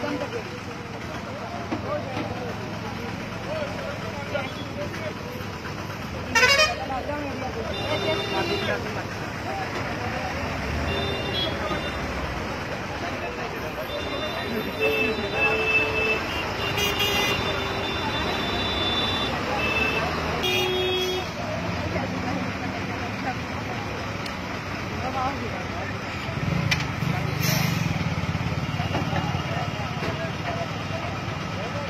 Gracias.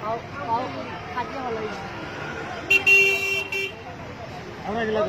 好好，拍咗我女 Ona gidelim.